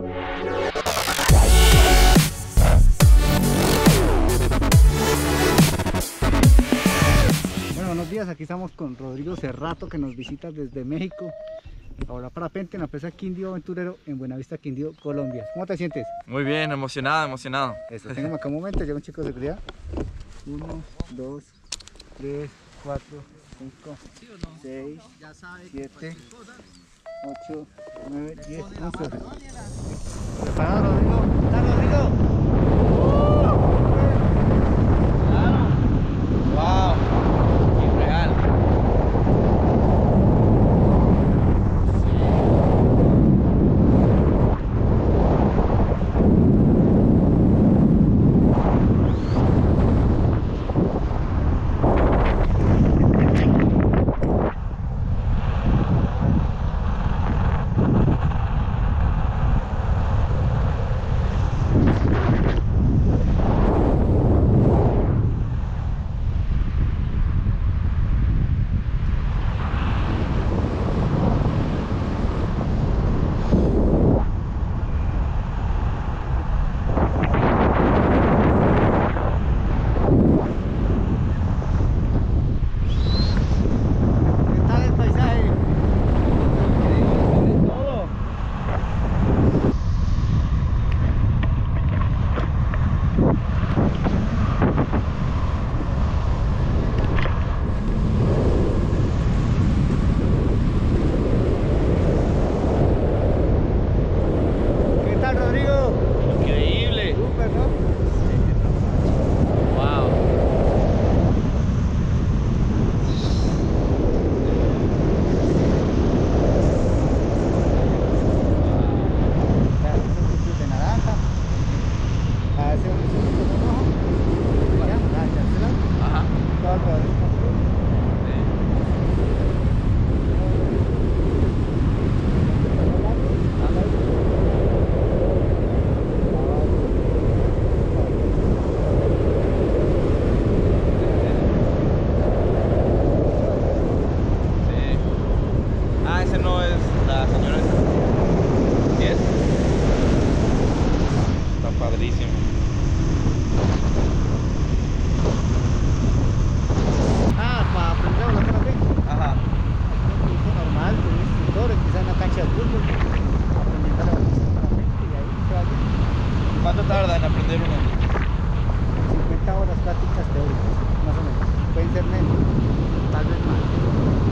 Bueno, buenos días, aquí estamos con Rodrigo Cerrato que nos visita desde México. Ahora parapente en la empresa Quindío Aventurero en Buenavista, Quindío, Colombia. ¿Cómo te sientes? Muy bien, emocionado, emocionado. Eso, tengo acá un momento, llega un chico de seguridad. Uno, dos, tres, cuatro, cinco, seis, siete, ocho, nueve, diez, once. ¿Preparado, Rodrigo? ¿Está Rodrigo? Ah, para aprender a volar parapente. Ajá. Un normal, con un instructor, empieza en una cancha de fútbol. Aprendiendo a parapente y ahí se va bien. ¿Cuánto tarda en aprender uno? 50 horas prácticas teóricas, más o menos. Pueden ser menos, tal vez más.